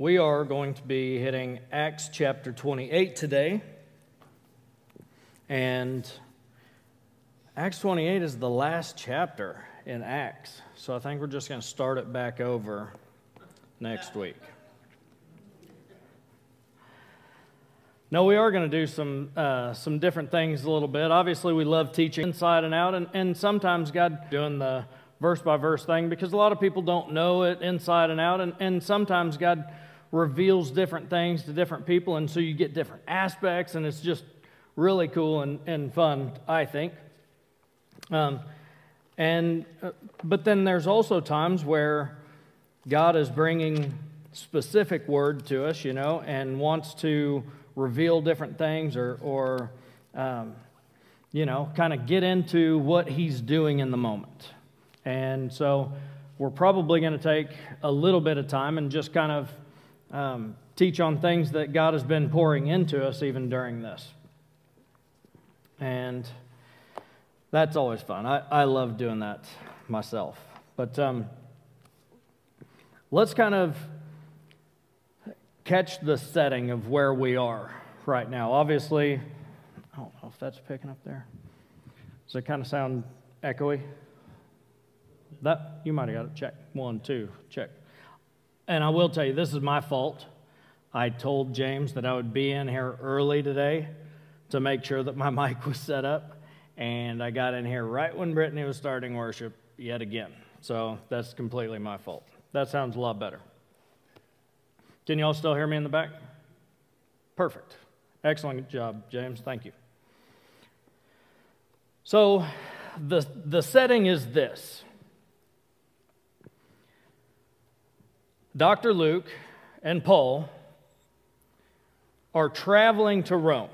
We are going to be hitting Acts chapter 28 today. And Acts 28 is the last chapter in Acts. So I think we're just going to start it back over next week. No, we are going to do some, uh, some different things a little bit. Obviously, we love teaching inside and out, and, and sometimes God doing the verse by verse thing because a lot of people don't know it inside and out, and, and sometimes God reveals different things to different people, and so you get different aspects, and it's just really cool and, and fun, I think. Um, and uh, but then there's also times where God is bringing specific word to us, you know, and wants to reveal different things or, or um, you know, kind of get into what He's doing in the moment. And so we're probably going to take a little bit of time and just kind of um, teach on things that God has been pouring into us even during this. And that's always fun. I, I love doing that myself. But um, let's kind of catch the setting of where we are right now. Obviously, I don't know if that's picking up there. Does it kind of sound echoey? That you might have got it. Check one, two, check. And I will tell you, this is my fault. I told James that I would be in here early today to make sure that my mic was set up. And I got in here right when Brittany was starting worship yet again. So that's completely my fault. That sounds a lot better. Can y'all still hear me in the back? Perfect. Excellent job, James. Thank you. So the, the setting is this Dr. Luke and Paul are traveling to Rome,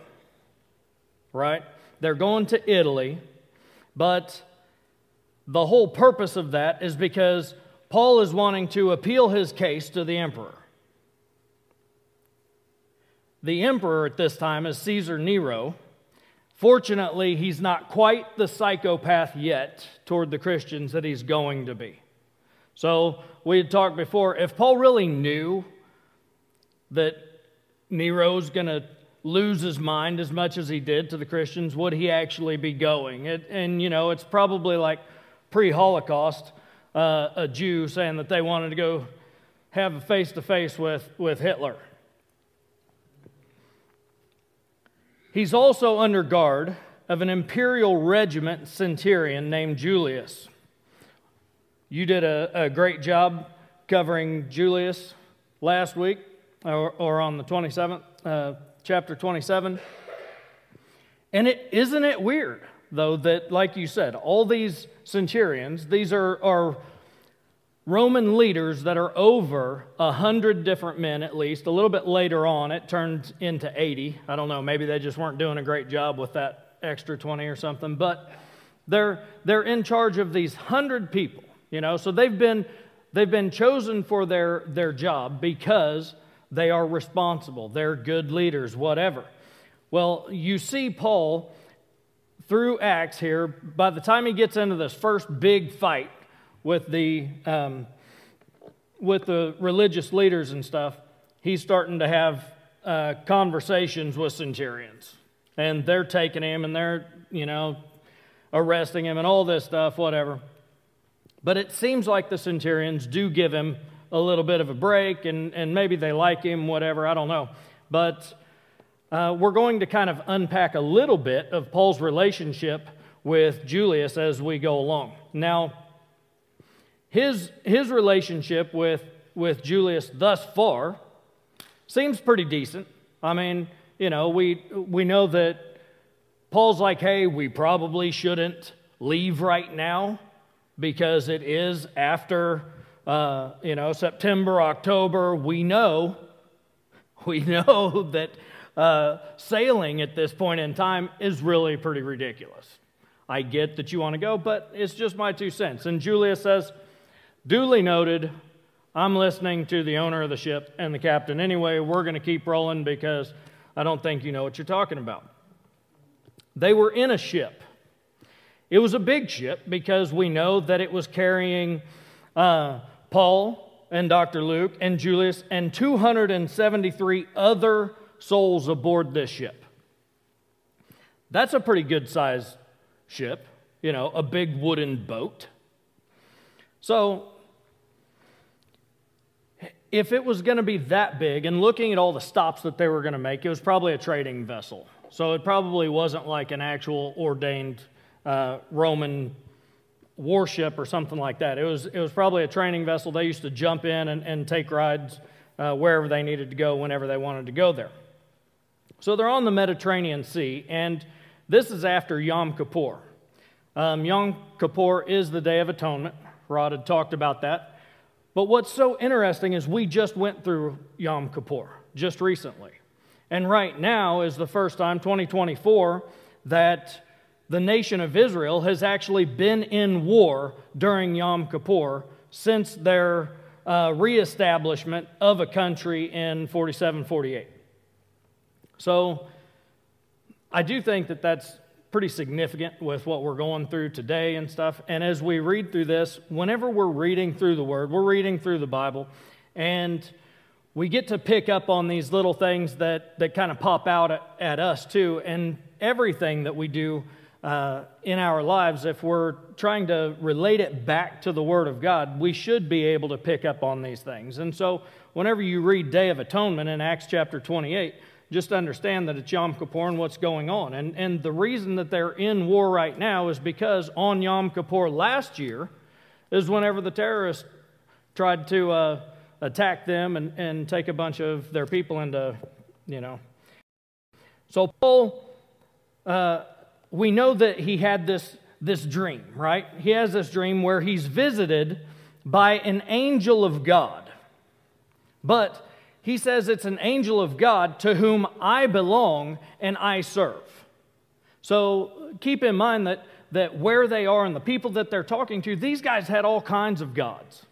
right? They're going to Italy, but the whole purpose of that is because Paul is wanting to appeal his case to the emperor. The emperor at this time is Caesar Nero. Fortunately, he's not quite the psychopath yet toward the Christians that he's going to be. So, we had talked before if Paul really knew that Nero's going to lose his mind as much as he did to the Christians, would he actually be going? It, and, you know, it's probably like pre Holocaust, uh, a Jew saying that they wanted to go have a face to face with with Hitler. He's also under guard of an imperial regiment centurion named Julius. You did a, a great job covering Julius last week, or, or on the 27th, uh, chapter 27. And it isn't it weird, though, that, like you said, all these centurions, these are, are Roman leaders that are over a hundred different men at least. A little bit later on, it turned into 80. I don't know, maybe they just weren't doing a great job with that extra 20 or something, but they're, they're in charge of these hundred people. You know, so they've been they've been chosen for their their job because they are responsible. They're good leaders, whatever. Well, you see Paul through Acts here. By the time he gets into this first big fight with the um, with the religious leaders and stuff, he's starting to have uh, conversations with centurions, and they're taking him and they're you know arresting him and all this stuff, whatever. But it seems like the centurions do give him a little bit of a break, and, and maybe they like him, whatever, I don't know. But uh, we're going to kind of unpack a little bit of Paul's relationship with Julius as we go along. Now, his, his relationship with, with Julius thus far seems pretty decent. I mean, you know, we, we know that Paul's like, hey, we probably shouldn't leave right now because it is after, uh, you know, September, October. We know, we know that uh, sailing at this point in time is really pretty ridiculous. I get that you want to go, but it's just my two cents. And Julius says, duly noted, I'm listening to the owner of the ship and the captain. Anyway, we're going to keep rolling because I don't think you know what you're talking about. They were in a ship. It was a big ship because we know that it was carrying uh, Paul and Dr. Luke and Julius and 273 other souls aboard this ship. That's a pretty good sized ship, you know, a big wooden boat. So, if it was going to be that big, and looking at all the stops that they were going to make, it was probably a trading vessel. So, it probably wasn't like an actual ordained uh, Roman warship or something like that. It was, it was probably a training vessel. They used to jump in and, and take rides uh, wherever they needed to go, whenever they wanted to go there. So they're on the Mediterranean Sea, and this is after Yom Kippur. Um, Yom Kippur is the Day of Atonement. Rod had talked about that. But what's so interesting is we just went through Yom Kippur just recently. And right now is the first time, 2024, that the nation of Israel has actually been in war during Yom Kippur since their uh, reestablishment of a country in 47 48. So I do think that that's pretty significant with what we're going through today and stuff. And as we read through this, whenever we're reading through the Word, we're reading through the Bible, and we get to pick up on these little things that, that kind of pop out at, at us too. And everything that we do uh, in our lives, if we're trying to relate it back to the Word of God, we should be able to pick up on these things. And so, whenever you read Day of Atonement in Acts chapter 28, just understand that it's Yom Kippur and what's going on. And, and the reason that they're in war right now is because on Yom Kippur last year is whenever the terrorists tried to uh, attack them and, and take a bunch of their people into, you know. So Paul. Uh, we know that he had this, this dream, right? He has this dream where he's visited by an angel of God. But he says it's an angel of God to whom I belong and I serve. So keep in mind that, that where they are and the people that they're talking to, these guys had all kinds of gods.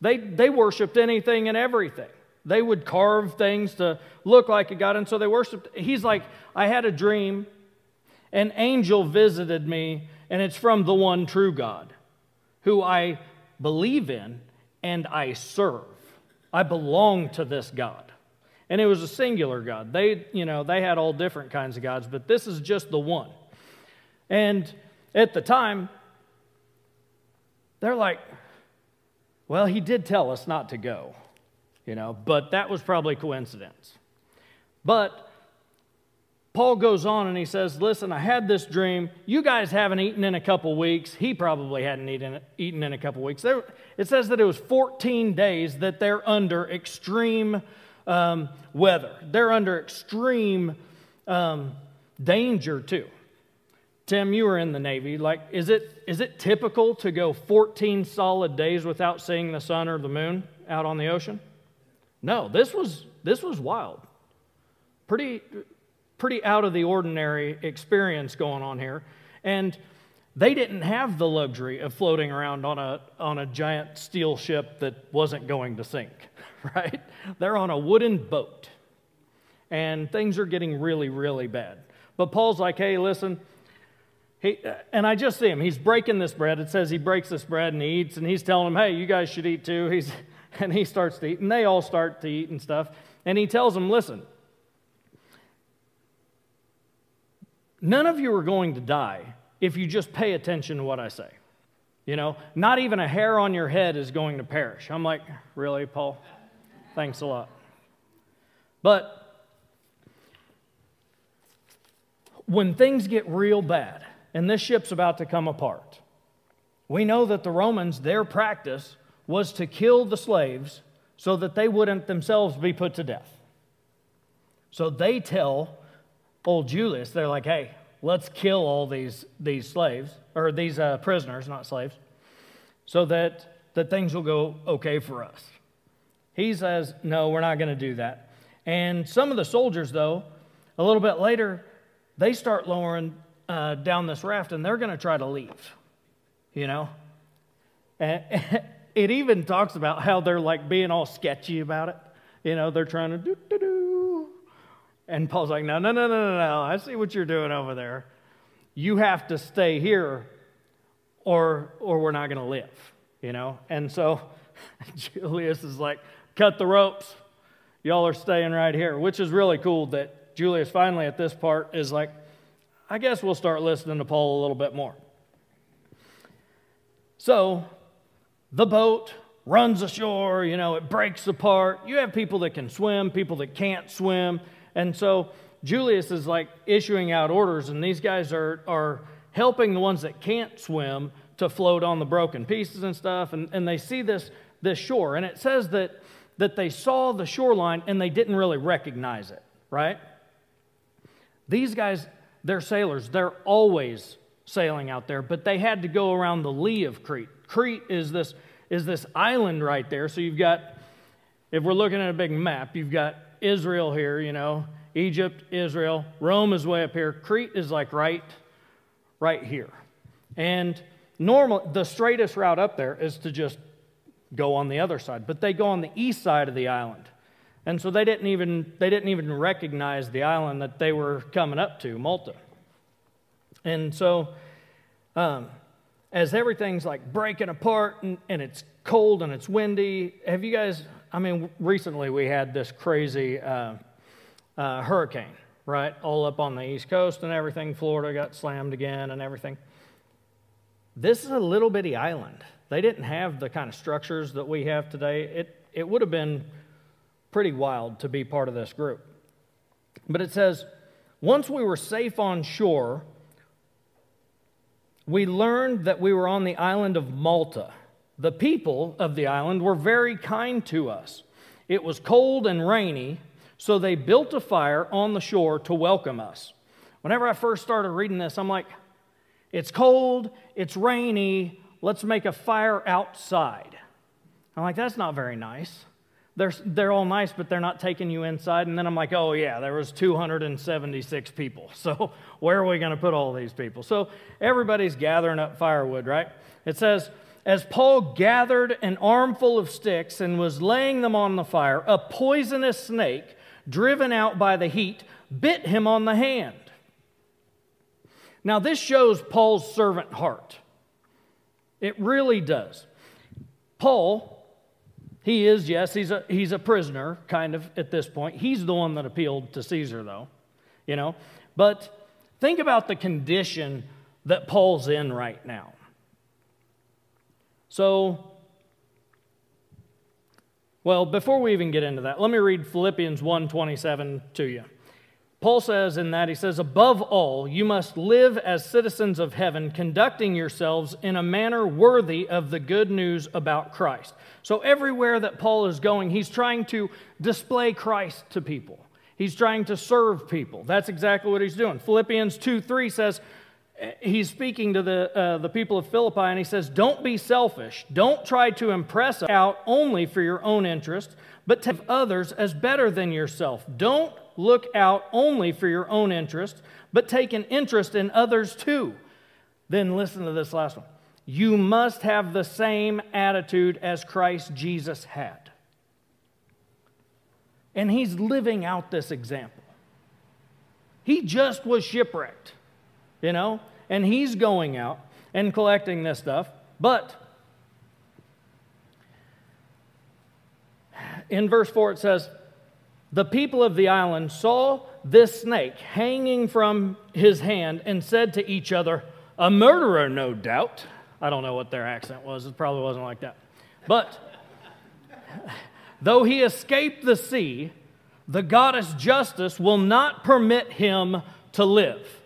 They, they worshiped anything and everything. They would carve things to look like a god, and so they worshiped. He's like, I had a dream an angel visited me, and it's from the one true God, who I believe in and I serve. I belong to this God. And it was a singular God. They, you know, they had all different kinds of gods, but this is just the one. And at the time, they're like, well, he did tell us not to go, you know, but that was probably coincidence. But Paul goes on and he says, Listen, I had this dream. You guys haven't eaten in a couple weeks. He probably hadn't eaten, eaten in a couple weeks. There, it says that it was 14 days that they're under extreme um, weather, they're under extreme um, danger, too. Tim, you were in the Navy. Like, is it, is it typical to go 14 solid days without seeing the sun or the moon out on the ocean? No, this was, this was wild. Pretty, pretty out of the ordinary experience going on here. And they didn't have the luxury of floating around on a, on a giant steel ship that wasn't going to sink, right? They're on a wooden boat. And things are getting really, really bad. But Paul's like, hey, listen, he, and I just see him. He's breaking this bread. It says he breaks this bread and he eats, and he's telling them, hey, you guys should eat too. He's, and he starts to eat, and they all start to eat and stuff. And he tells them, listen, None of you are going to die if you just pay attention to what I say. You know, not even a hair on your head is going to perish. I'm like, really, Paul? Thanks a lot. But when things get real bad and this ship's about to come apart, we know that the Romans, their practice was to kill the slaves so that they wouldn't themselves be put to death. So they tell old Julius, they're like, hey, let's kill all these, these slaves, or these uh, prisoners, not slaves, so that, that things will go okay for us. He says, no, we're not going to do that. And some of the soldiers, though, a little bit later, they start lowering uh, down this raft and they're going to try to leave, you know? And it even talks about how they're like being all sketchy about it. You know, they're trying to do, do, do, and Paul's like, no, no, no, no, no, no. I see what you're doing over there. You have to stay here or, or we're not going to live. you know? And so Julius is like, cut the ropes. Y'all are staying right here, which is really cool that Julius finally at this part is like, I guess we'll start listening to Paul a little bit more. So the boat runs ashore, you know, it breaks apart. You have people that can swim, people that can't swim. And so Julius is like issuing out orders, and these guys are, are helping the ones that can't swim to float on the broken pieces and stuff. And, and they see this, this shore. And it says that, that they saw the shoreline and they didn't really recognize it, right? These guys, they're sailors. They're always sailing out there, but they had to go around the lee of Crete. Crete is this, is this island right there. So you've got, if we're looking at a big map, you've got Israel here, you know, Egypt, Israel, Rome is way up here. Crete is like right, right here. And normal, the straightest route up there is to just go on the other side, but they go on the east side of the island. And so they didn't even, they didn't even recognize the island that they were coming up to, Malta. And so, um, as everything's like breaking apart and, and, it's cold and it's windy, have you guys? I mean, recently we had this crazy uh, uh, hurricane, right? All up on the East Coast and everything. Florida got slammed again and everything. This is a little bitty island. They didn't have the kind of structures that we have today. It, it would have been pretty wild to be part of this group. But it says, once we were safe on shore, we learned that we were on the island of Malta. The people of the island were very kind to us. It was cold and rainy, so they built a fire on the shore to welcome us. Whenever I first started reading this, I'm like, it's cold, it's rainy, let's make a fire outside. I'm like, that's not very nice they're, they're all nice, but they're not taking you inside. And then I'm like, oh, yeah, there was 276 people. So where are we going to put all these people? So everybody's gathering up firewood, right? It says, as Paul gathered an armful of sticks and was laying them on the fire, a poisonous snake, driven out by the heat, bit him on the hand. Now, this shows Paul's servant heart. It really does. Paul he is, yes, he's a, he's a prisoner, kind of, at this point. He's the one that appealed to Caesar, though, you know. But think about the condition that Paul's in right now. So, well, before we even get into that, let me read Philippians 1:27 to you. Paul says in that, he says, Above all, you must live as citizens of heaven, conducting yourselves in a manner worthy of the good news about Christ. So, everywhere that Paul is going, he's trying to display Christ to people. He's trying to serve people. That's exactly what he's doing. Philippians 2 3 says, he's speaking to the, uh, the people of Philippi, and he says, Don't be selfish. Don't try to impress out only for your own interest, but take others as better than yourself. Don't look out only for your own interest, but take an interest in others too. Then listen to this last one. You must have the same attitude as Christ Jesus had. And he's living out this example. He just was shipwrecked, you know, and he's going out and collecting this stuff. But in verse 4, it says, the people of the island saw this snake hanging from his hand and said to each other, A murderer, no doubt. I don't know what their accent was, it probably wasn't like that. But though he escaped the sea, the goddess Justice will not permit him to live.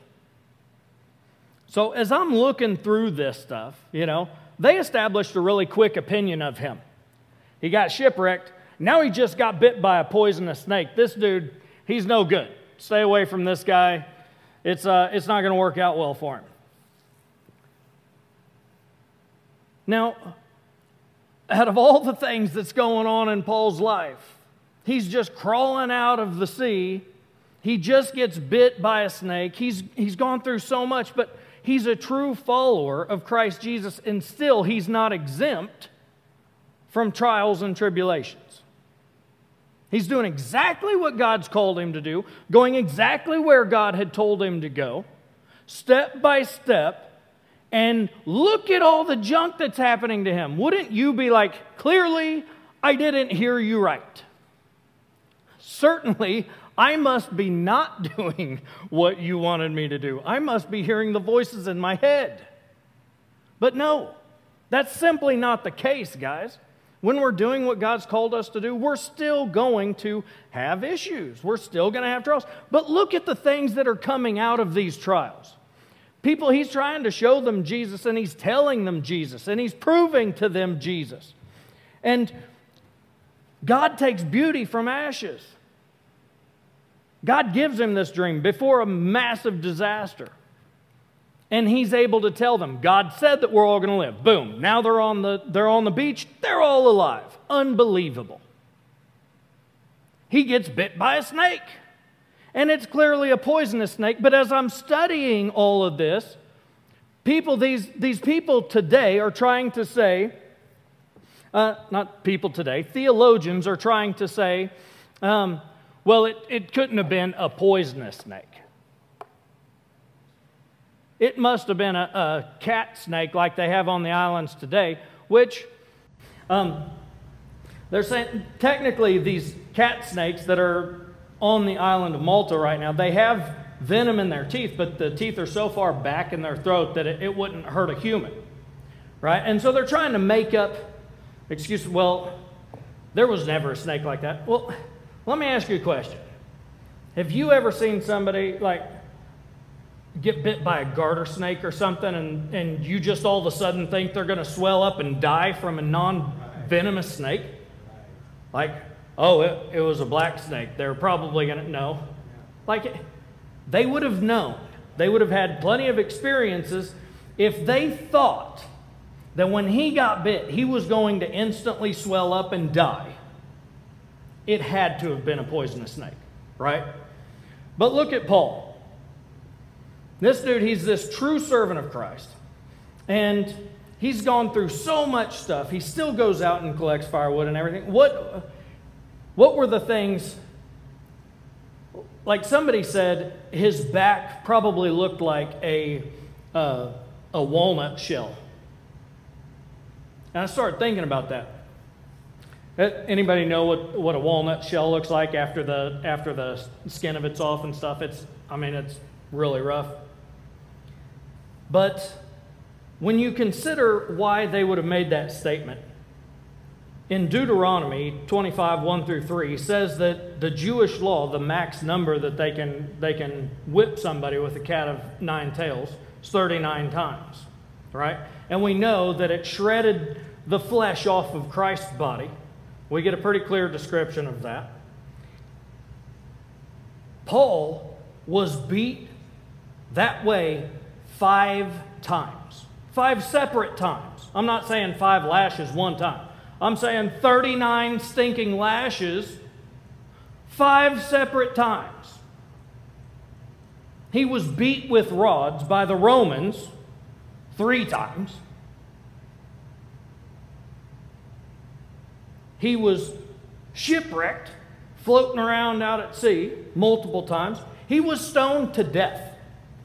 So as I'm looking through this stuff, you know, they established a really quick opinion of him. He got shipwrecked now he just got bit by a poisonous snake. This dude, he's no good. Stay away from this guy. It's, uh, it's not going to work out well for him. Now, out of all the things that's going on in Paul's life, he's just crawling out of the sea. He just gets bit by a snake. He's, he's gone through so much, but he's a true follower of Christ Jesus, and still he's not exempt from trials and tribulations. He's doing exactly what God's called him to do, going exactly where God had told him to go, step by step, and look at all the junk that's happening to him. Wouldn't you be like, clearly, I didn't hear you right? Certainly, I must be not doing what you wanted me to do. I must be hearing the voices in my head. But no, that's simply not the case, guys. When we're doing what God's called us to do, we're still going to have issues. We're still going to have trials. But look at the things that are coming out of these trials. People, he's trying to show them Jesus and he's telling them Jesus and he's proving to them Jesus. And God takes beauty from ashes. God gives him this dream before a massive disaster. And he's able to tell them, God said that we're all going to live. Boom. Now they're on the, they're on the beach. They're all alive. Unbelievable. He gets bit by a snake. And it's clearly a poisonous snake. But as I'm studying all of this, people, these, these people today are trying to say, uh, not people today, theologians are trying to say, um, well, it, it couldn't have been a poisonous snake. It must have been a, a cat snake like they have on the islands today, which um, they're saying technically these cat snakes that are on the island of Malta right now, they have venom in their teeth, but the teeth are so far back in their throat that it, it wouldn't hurt a human. Right? And so they're trying to make up excuse, well, there was never a snake like that. Well, let me ask you a question. Have you ever seen somebody like get bit by a garter snake or something and, and you just all of a sudden think they're going to swell up and die from a non venomous snake? Like, oh, it, it was a black snake. They're probably going to know. Like, they would have known. They would have had plenty of experiences if they thought that when he got bit, he was going to instantly swell up and die it had to have been a poisonous snake, right? But look at Paul. This dude, he's this true servant of Christ. And he's gone through so much stuff. He still goes out and collects firewood and everything. What, what were the things? Like somebody said, his back probably looked like a, uh, a walnut shell. And I started thinking about that. Uh, anybody know what, what a walnut shell looks like after the, after the skin of it's off and stuff? It's, I mean, it's really rough. But when you consider why they would have made that statement, in Deuteronomy 25, 1 through 3, says that the Jewish law, the max number that they can, they can whip somebody with a cat of nine tails, is 39 times, right? And we know that it shredded the flesh off of Christ's body we get a pretty clear description of that. Paul was beat that way five times, five separate times. I'm not saying five lashes one time. I'm saying 39 stinking lashes five separate times. He was beat with rods by the Romans three times. He was shipwrecked, floating around out at sea multiple times. He was stoned to death.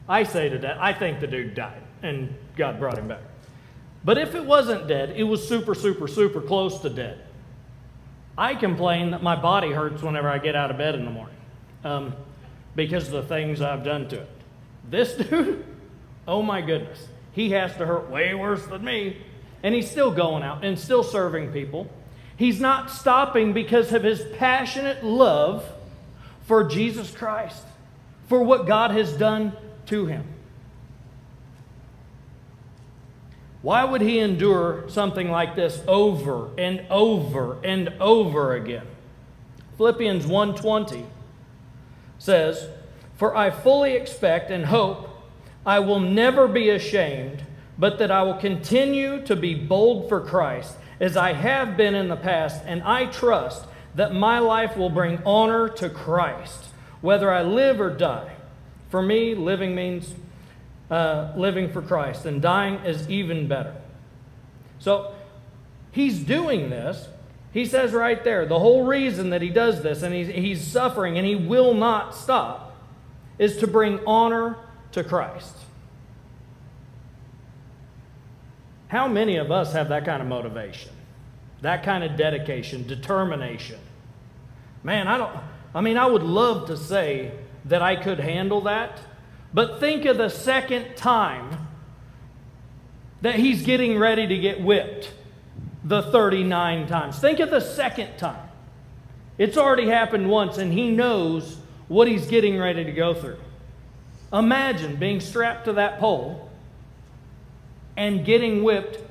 I say to death. I think the dude died and God brought him back. But if it wasn't dead, it was super, super, super close to dead. I complain that my body hurts whenever I get out of bed in the morning um, because of the things I've done to it. This dude, oh my goodness, he has to hurt way worse than me. And he's still going out and still serving people. He's not stopping because of his passionate love for Jesus Christ, for what God has done to him. Why would he endure something like this over and over and over again? Philippians 1:20 says, "For I fully expect and hope I will never be ashamed, but that I will continue to be bold for Christ." As I have been in the past, and I trust that my life will bring honor to Christ, whether I live or die. For me, living means uh, living for Christ, and dying is even better. So he's doing this. He says right there the whole reason that he does this and he's, he's suffering and he will not stop is to bring honor to Christ. How many of us have that kind of motivation? That kind of dedication, determination? Man, I don't, I mean, I would love to say that I could handle that, but think of the second time that he's getting ready to get whipped the 39 times. Think of the second time. It's already happened once, and he knows what he's getting ready to go through. Imagine being strapped to that pole and getting whipped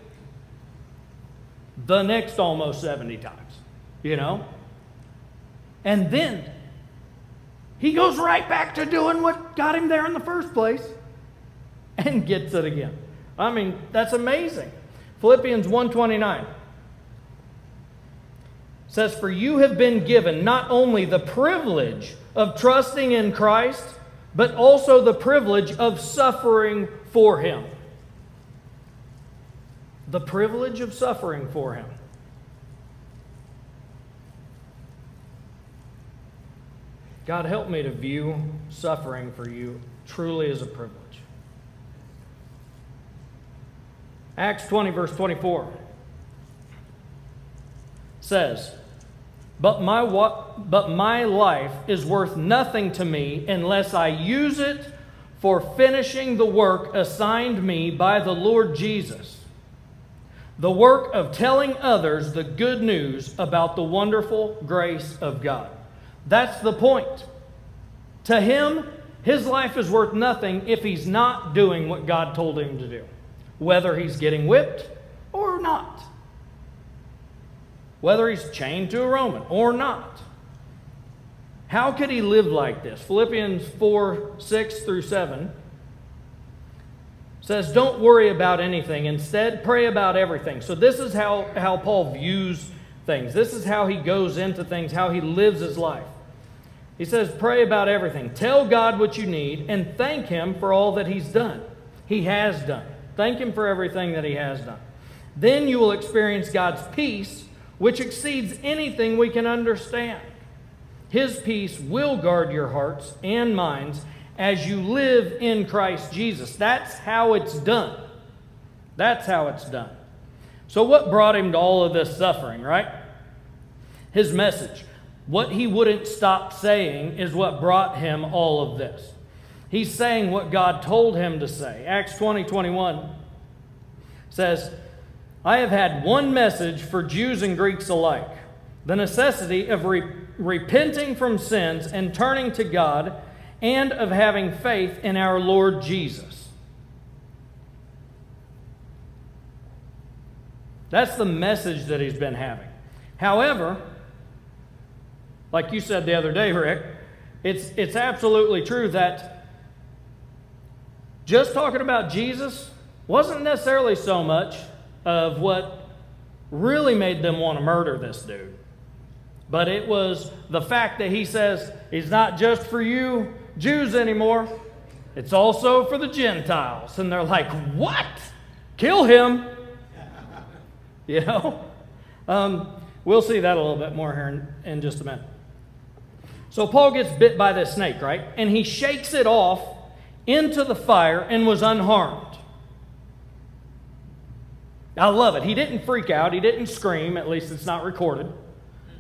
the next almost 70 times, you know? And then he goes right back to doing what got him there in the first place and gets it again. I mean, that's amazing. Philippians 129 says, For you have been given not only the privilege of trusting in Christ, but also the privilege of suffering for him. The privilege of suffering for him. God, help me to view suffering for you truly as a privilege. Acts 20, verse 24 says, but my, but my life is worth nothing to me unless I use it for finishing the work assigned me by the Lord Jesus. The work of telling others the good news about the wonderful grace of God. That's the point. To him, his life is worth nothing if he's not doing what God told him to do whether he's getting whipped or not, whether he's chained to a Roman or not. How could he live like this? Philippians 4 6 through 7 says, Don't worry about anything. Instead, pray about everything. So, this is how, how Paul views things. This is how he goes into things, how he lives his life. He says, Pray about everything. Tell God what you need and thank Him for all that He's done. He has done. Thank Him for everything that He has done. Then you will experience God's peace, which exceeds anything we can understand. His peace will guard your hearts and minds as you live in Christ Jesus. That's how it's done. That's how it's done. So, what brought him to all of this suffering, right? His message. What he wouldn't stop saying is what brought him all of this. He's saying what God told him to say. Acts 20 21 says, I have had one message for Jews and Greeks alike the necessity of re- repenting from sins and turning to God, and of having faith in our Lord Jesus. That's the message that he's been having. However, like you said the other day, Rick, it's, it's absolutely true that just talking about Jesus wasn't necessarily so much of what really made them want to murder this dude. But it was the fact that he says he's not just for you Jews anymore, it's also for the Gentiles. And they're like, what? Kill him. you know? Um, we'll see that a little bit more here in, in just a minute. So Paul gets bit by this snake, right? And he shakes it off into the fire and was unharmed. I love it. He didn't freak out. He didn't scream. At least it's not recorded.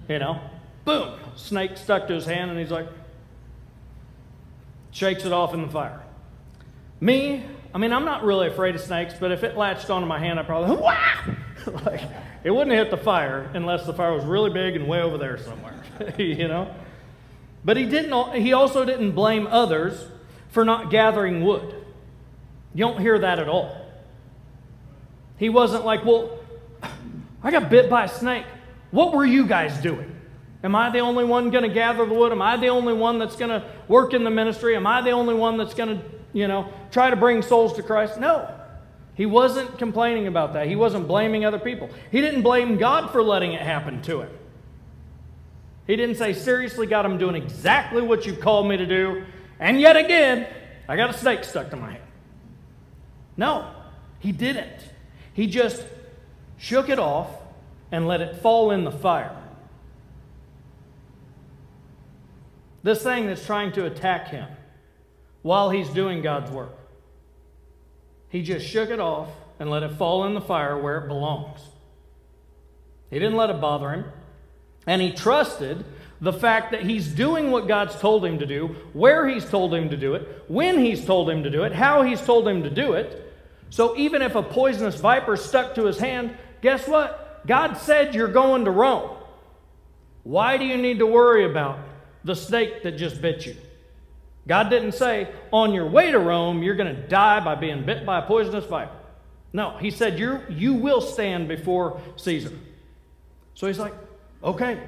You know, boom, snake stuck to his hand, and he's like, shakes it off in the fire. Me, I mean, I'm not really afraid of snakes, but if it latched onto my hand, I probably, Wah! like, it wouldn't hit the fire unless the fire was really big and way over there somewhere, you know? But he didn't, he also didn't blame others for not gathering wood. You don't hear that at all. He wasn't like, well, I got bit by a snake. What were you guys doing? Am I the only one going to gather the wood? Am I the only one that's going to work in the ministry? Am I the only one that's going to, you know, try to bring souls to Christ? No. He wasn't complaining about that. He wasn't blaming other people. He didn't blame God for letting it happen to him. He didn't say, seriously, God, I'm doing exactly what you called me to do. And yet again, I got a snake stuck to my hand. No, he didn't. He just shook it off and let it fall in the fire. This thing that's trying to attack him while he's doing God's work. He just shook it off and let it fall in the fire where it belongs. He didn't let it bother him. And he trusted the fact that he's doing what God's told him to do, where he's told him to do it, when he's told him to do it, how he's told him to do it. So even if a poisonous viper stuck to his hand, guess what? God said you're going to Rome. Why do you need to worry about the snake that just bit you? God didn't say, on your way to Rome, you're going to die by being bit by a poisonous viper. No, he said, you you will stand before Caesar. So he's like, okay,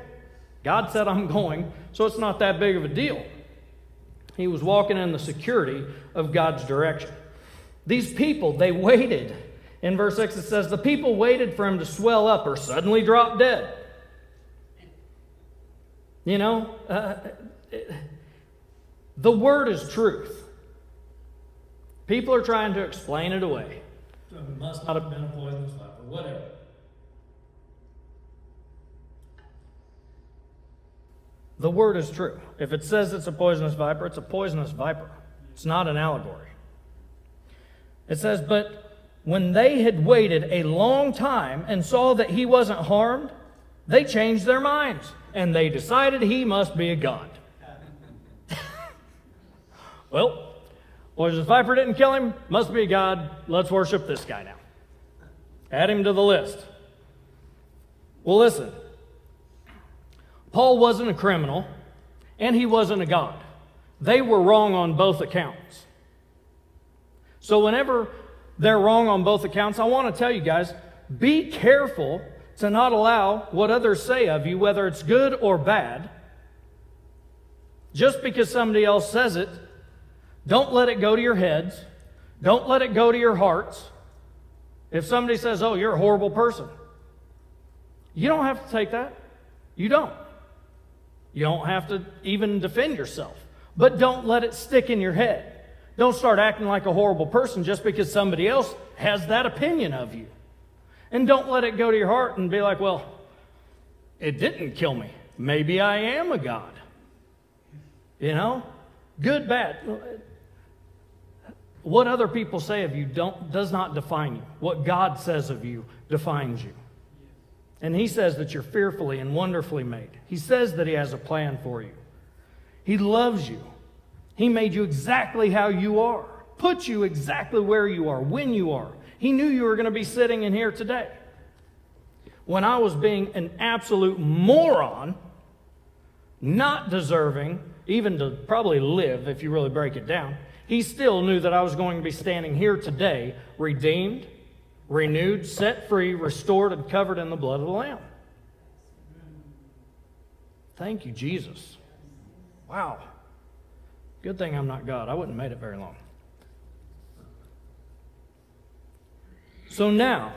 God said I'm going, so it's not that big of a deal. He was walking in the security of God's direction. These people, they waited. In verse 6, it says, The people waited for him to swell up or suddenly drop dead. You know, uh, the word is truth. People are trying to explain it away. it must not have been a poisonous viper, whatever. The word is true. If it says it's a poisonous viper, it's a poisonous viper. It's not an allegory. It says, But when they had waited a long time and saw that he wasn't harmed, they changed their minds and they decided he must be a god. well, poisonous viper didn't kill him, must be a god. Let's worship this guy now. Add him to the list. Well, listen. Paul wasn't a criminal, and he wasn't a God. They were wrong on both accounts. So, whenever they're wrong on both accounts, I want to tell you guys be careful to not allow what others say of you, whether it's good or bad. Just because somebody else says it, don't let it go to your heads. Don't let it go to your hearts. If somebody says, Oh, you're a horrible person, you don't have to take that. You don't. You don't have to even defend yourself. But don't let it stick in your head. Don't start acting like a horrible person just because somebody else has that opinion of you. And don't let it go to your heart and be like, well, it didn't kill me. Maybe I am a God. You know? Good, bad. What other people say of you don't, does not define you. What God says of you defines you. And he says that you're fearfully and wonderfully made. He says that he has a plan for you. He loves you. He made you exactly how you are, put you exactly where you are, when you are. He knew you were going to be sitting in here today. When I was being an absolute moron, not deserving even to probably live if you really break it down, he still knew that I was going to be standing here today, redeemed, renewed, set free, restored, and covered in the blood of the Lamb. Thank you, Jesus. Wow. Good thing I'm not God. I wouldn't have made it very long. So now,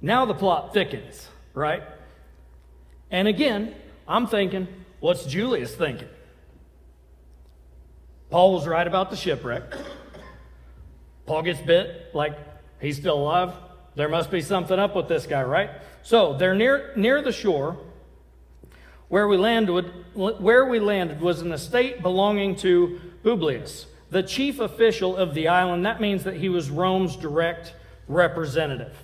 now the plot thickens, right? And again, I'm thinking, what's Julius thinking? Paul was right about the shipwreck. Paul gets bit, like He's still alive. There must be something up with this guy, right? So they're near, near the shore. Where we, landed, where we landed was an estate belonging to Publius, the chief official of the island. That means that he was Rome's direct representative.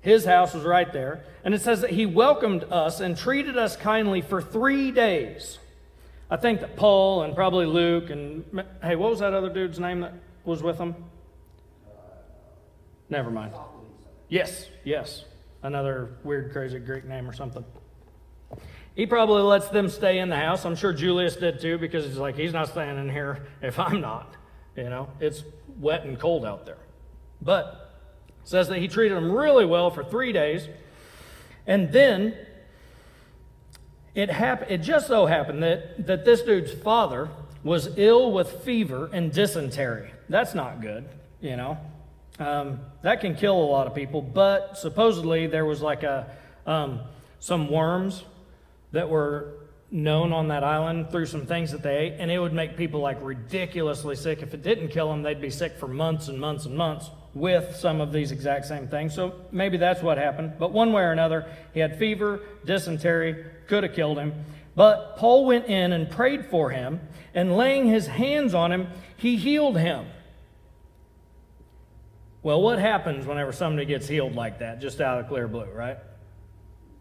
His house was right there. And it says that he welcomed us and treated us kindly for three days. I think that Paul and probably Luke and, hey, what was that other dude's name that was with him? Never mind. Yes, yes. Another weird, crazy Greek name or something. He probably lets them stay in the house. I'm sure Julius did too, because he's like, he's not staying in here if I'm not. You know, it's wet and cold out there. But says that he treated them really well for three days. And then it happened it just so happened that, that this dude's father was ill with fever and dysentery. That's not good, you know. Um, that can kill a lot of people, but supposedly there was like a um, some worms that were known on that island through some things that they ate, and it would make people like ridiculously sick. If it didn't kill them, they'd be sick for months and months and months with some of these exact same things. So maybe that's what happened. But one way or another, he had fever, dysentery, could have killed him. But Paul went in and prayed for him, and laying his hands on him, he healed him. Well, what happens whenever somebody gets healed like that, just out of clear blue, right?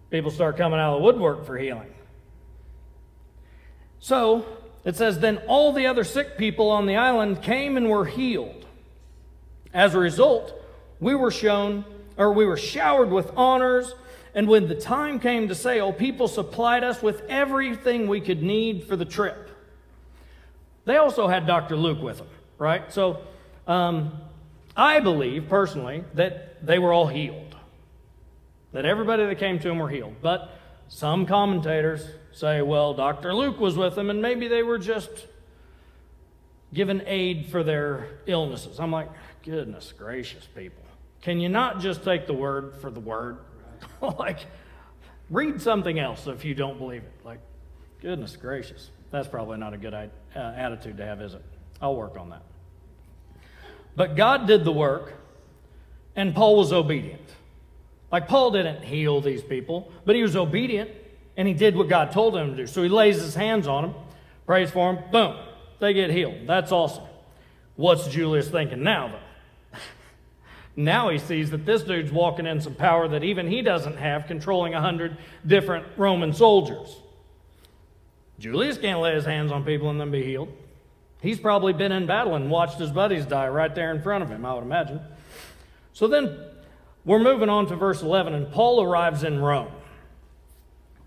People start coming out of the woodwork for healing. So it says, Then all the other sick people on the island came and were healed. As a result, we were shown, or we were showered with honors. And when the time came to sail, people supplied us with everything we could need for the trip. They also had Dr. Luke with them, right? So um, I believe personally that they were all healed, that everybody that came to them were healed. But some commentators say, well, Dr. Luke was with them, and maybe they were just given aid for their illnesses. I'm like, goodness gracious, people. Can you not just take the word for the word? like, read something else if you don't believe it. Like, goodness gracious. That's probably not a good uh, attitude to have, is it? I'll work on that. But God did the work, and Paul was obedient. Like, Paul didn't heal these people, but he was obedient and he did what God told him to do. So he lays his hands on them, prays for them, boom, they get healed. That's awesome. What's Julius thinking now, though? now he sees that this dude's walking in some power that even he doesn't have, controlling a hundred different Roman soldiers. Julius can't lay his hands on people and then be healed. He's probably been in battle and watched his buddies die right there in front of him, I would imagine. So then we're moving on to verse 11, and Paul arrives in Rome.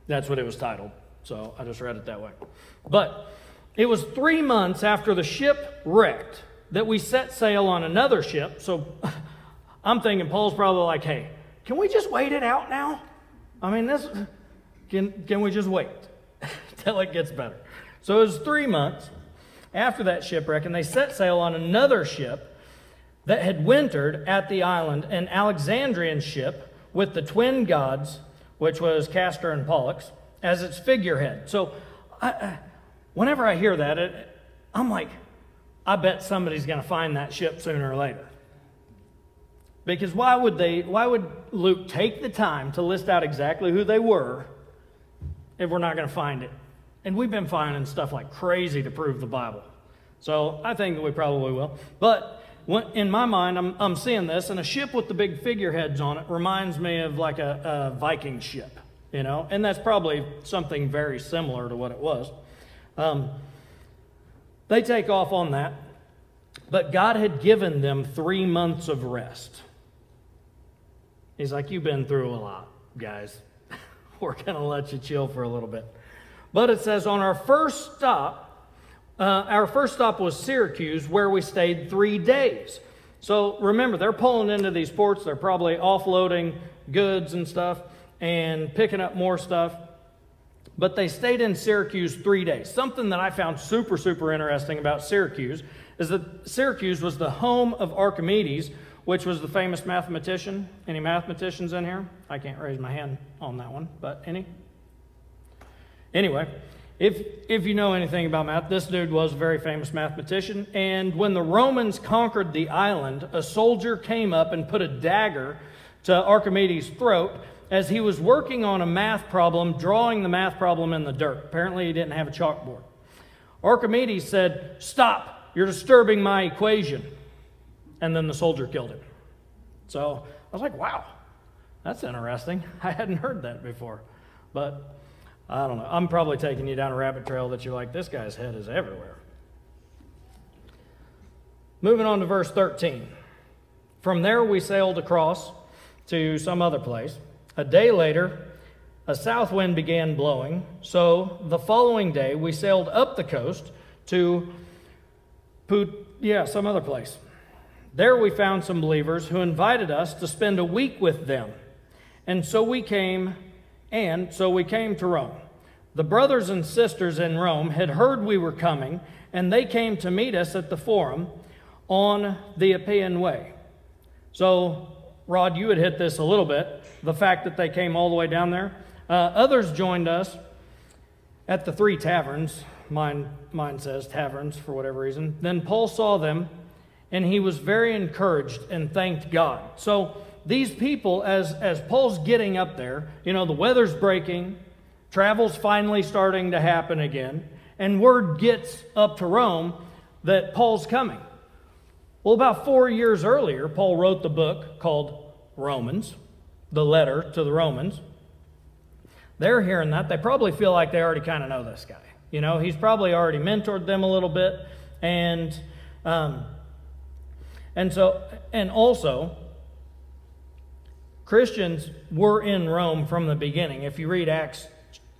That's what it was titled. So I just read it that way. But it was three months after the ship wrecked that we set sail on another ship. So I'm thinking Paul's probably like, hey, can we just wait it out now? I mean, this can can we just wait till it gets better? So it was three months after that shipwreck, and they set sail on another ship that had wintered at the island, an Alexandrian ship with the twin gods which was Castor and Pollux, as its figurehead. So I, whenever I hear that, it, I'm like, I bet somebody's going to find that ship sooner or later. Because why would they, why would Luke take the time to list out exactly who they were if we're not going to find it? And we've been finding stuff like crazy to prove the Bible. So I think that we probably will. But in my mind, I'm, I'm seeing this, and a ship with the big figureheads on it reminds me of like a, a Viking ship, you know, and that's probably something very similar to what it was. Um, they take off on that, but God had given them three months of rest. He's like, You've been through a lot, guys. We're going to let you chill for a little bit. But it says, On our first stop, uh, our first stop was Syracuse, where we stayed three days. So remember, they're pulling into these ports. They're probably offloading goods and stuff and picking up more stuff. But they stayed in Syracuse three days. Something that I found super, super interesting about Syracuse is that Syracuse was the home of Archimedes, which was the famous mathematician. Any mathematicians in here? I can't raise my hand on that one, but any? Anyway, if, if you know anything about math, this dude was a very famous mathematician. And when the Romans conquered the island, a soldier came up and put a dagger to Archimedes' throat as he was working on a math problem, drawing the math problem in the dirt. Apparently, he didn't have a chalkboard. Archimedes said, Stop, you're disturbing my equation. And then the soldier killed him. So I was like, Wow, that's interesting. I hadn't heard that before. But I don't know. I'm probably taking you down a rabbit trail that you're like, this guy's head is everywhere. Moving on to verse 13. From there, we sailed across to some other place. A day later, a south wind began blowing. So the following day, we sailed up the coast to, Put, yeah, some other place. There we found some believers who invited us to spend a week with them. And so we came and so we came to Rome. The brothers and sisters in Rome had heard we were coming, and they came to meet us at the forum on the Appian Way. So, Rod, you had hit this a little bit the fact that they came all the way down there. Uh, others joined us at the three taverns. Mine, mine says taverns for whatever reason. Then Paul saw them, and he was very encouraged and thanked God. So, these people, as, as Paul's getting up there, you know, the weather's breaking, travel's finally starting to happen again, and word gets up to Rome that Paul's coming. Well, about four years earlier, Paul wrote the book called Romans, the letter to the Romans. They're hearing that. They probably feel like they already kind of know this guy. You know, he's probably already mentored them a little bit. And, um, and so, and also, Christians were in Rome from the beginning. If you read Acts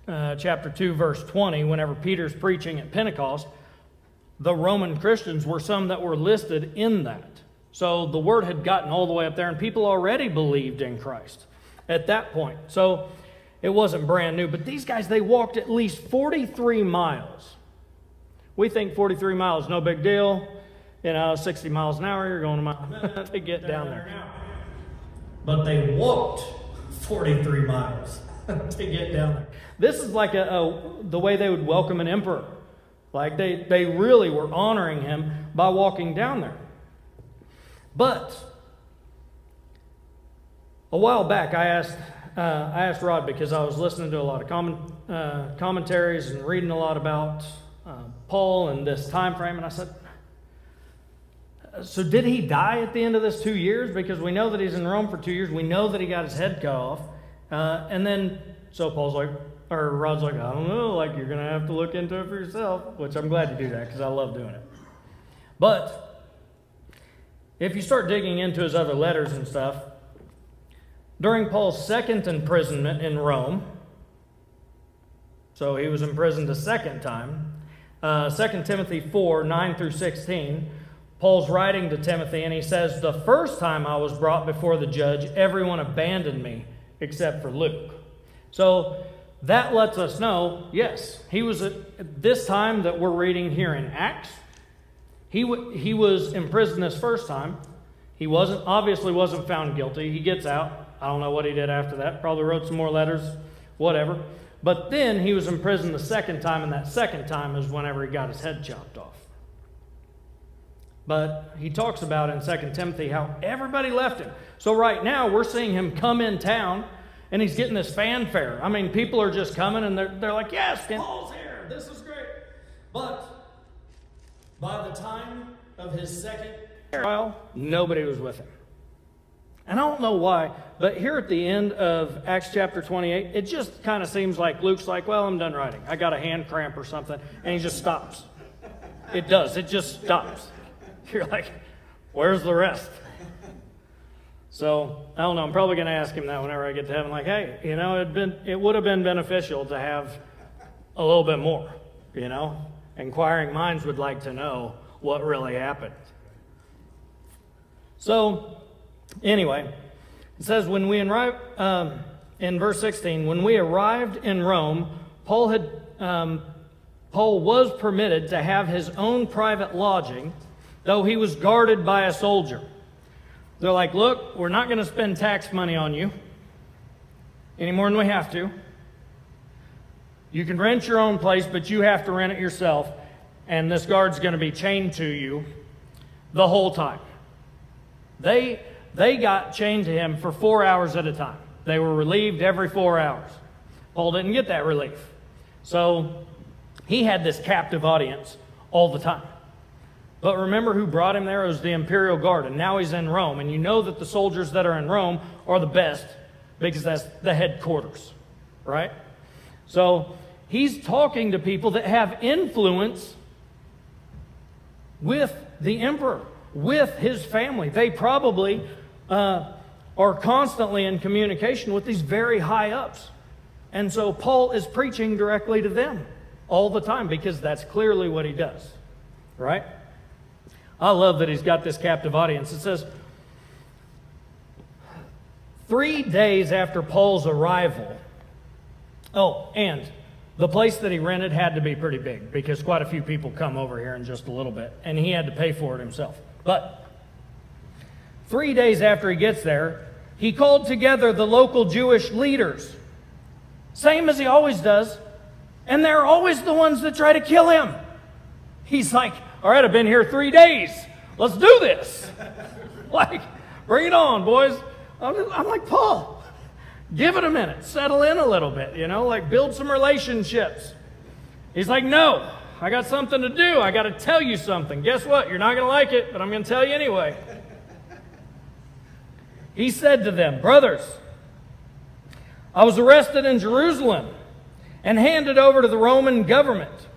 uh, chapter 2, verse 20, whenever Peter's preaching at Pentecost, the Roman Christians were some that were listed in that. So the word had gotten all the way up there, and people already believed in Christ at that point. So it wasn't brand new. But these guys, they walked at least 43 miles. We think 43 miles, no big deal. You know, 60 miles an hour, you're going a mile to get down there. But they walked 43 miles to get down there. This is like a, a, the way they would welcome an emperor. Like they, they really were honoring him by walking down there. But a while back, I asked, uh, I asked Rod because I was listening to a lot of comment, uh, commentaries and reading a lot about uh, Paul and this time frame, and I said, "So did he die at the end of this two years? Because we know that he's in Rome for two years. We know that he got his head cut off, uh, and then so Paul's like, or Rod's like, I don't know, like you're gonna have to look into it for yourself, which I'm glad to do that because I love doing it. But if you start digging into his other letters and stuff, during Paul's second imprisonment in Rome, so he was imprisoned a second time, uh, 2 Timothy 4 9 through 16, Paul's writing to Timothy and he says, The first time I was brought before the judge, everyone abandoned me except for Luke. So that lets us know, yes, he was at this time that we're reading here in Acts. He, he was imprisoned this first time. He wasn't obviously wasn't found guilty. He gets out. I don't know what he did after that. Probably wrote some more letters, whatever. But then he was imprisoned the second time, and that second time is whenever he got his head chopped off. But he talks about in 2 Timothy how everybody left him. So right now we're seeing him come in town and he's getting this fanfare. I mean, people are just coming and they're, they're like, yes, Paul's here. This is great. But by the time of his second trial, nobody was with him. And I don't know why, but here at the end of Acts chapter 28, it just kind of seems like Luke's like, well, I'm done writing. I got a hand cramp or something. And he just stops. It does. It just stops. You're like, where's the rest? So I don't know. I'm probably going to ask him that whenever I get to heaven. Like, hey, you know, it been it would have been beneficial to have a little bit more. You know, inquiring minds would like to know what really happened. So, anyway, it says when we arrived um, in verse 16, when we arrived in Rome, Paul had um, Paul was permitted to have his own private lodging, though he was guarded by a soldier. They're like, look, we're not going to spend tax money on you any more than we have to. You can rent your own place, but you have to rent it yourself. And this guard's going to be chained to you the whole time. They, they got chained to him for four hours at a time. They were relieved every four hours. Paul didn't get that relief. So he had this captive audience all the time. But remember who brought him there? Was the imperial guard, and now he's in Rome. And you know that the soldiers that are in Rome are the best because that's the headquarters, right? So he's talking to people that have influence with the emperor, with his family. They probably uh, are constantly in communication with these very high ups. And so Paul is preaching directly to them all the time because that's clearly what he does, right? I love that he's got this captive audience. It says, three days after Paul's arrival, oh, and the place that he rented had to be pretty big because quite a few people come over here in just a little bit, and he had to pay for it himself. But three days after he gets there, he called together the local Jewish leaders, same as he always does, and they're always the ones that try to kill him. He's like, all right, I've been here three days. Let's do this. like, bring it on, boys. I'm, I'm like, Paul, give it a minute. Settle in a little bit, you know, like build some relationships. He's like, no, I got something to do. I got to tell you something. Guess what? You're not going to like it, but I'm going to tell you anyway. He said to them, Brothers, I was arrested in Jerusalem and handed over to the Roman government,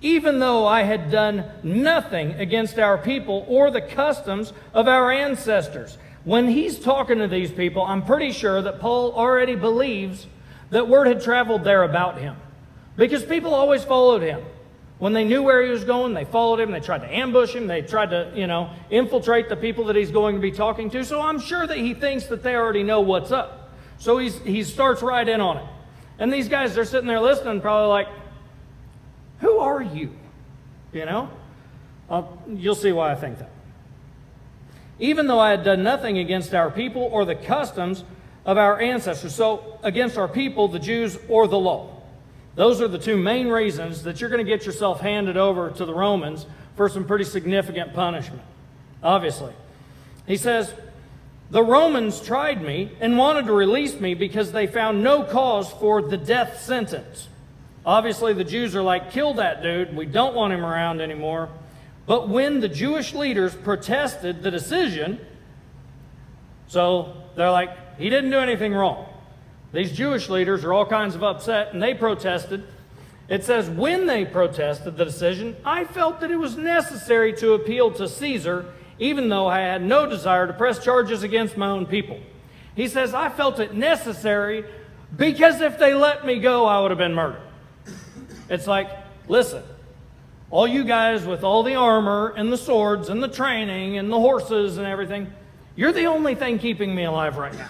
even though I had done nothing against our people or the customs of our ancestors. When he's talking to these people, I'm pretty sure that Paul already believes that word had traveled there about him because people always followed him. When they knew where he was going, they followed him. They tried to ambush him. They tried to, you know, infiltrate the people that he's going to be talking to. So I'm sure that he thinks that they already know what's up. So he's, he starts right in on it. And these guys, they're sitting there listening, probably like, Who are you? You know? Uh, you'll see why I think that. Even though I had done nothing against our people or the customs of our ancestors, so against our people, the Jews, or the law. Those are the two main reasons that you're going to get yourself handed over to the Romans for some pretty significant punishment, obviously. He says, The Romans tried me and wanted to release me because they found no cause for the death sentence. Obviously, the Jews are like, Kill that dude. We don't want him around anymore. But when the Jewish leaders protested the decision, so they're like, He didn't do anything wrong. These Jewish leaders are all kinds of upset and they protested. It says, when they protested the decision, I felt that it was necessary to appeal to Caesar, even though I had no desire to press charges against my own people. He says, I felt it necessary because if they let me go, I would have been murdered. It's like, listen, all you guys with all the armor and the swords and the training and the horses and everything, you're the only thing keeping me alive right now.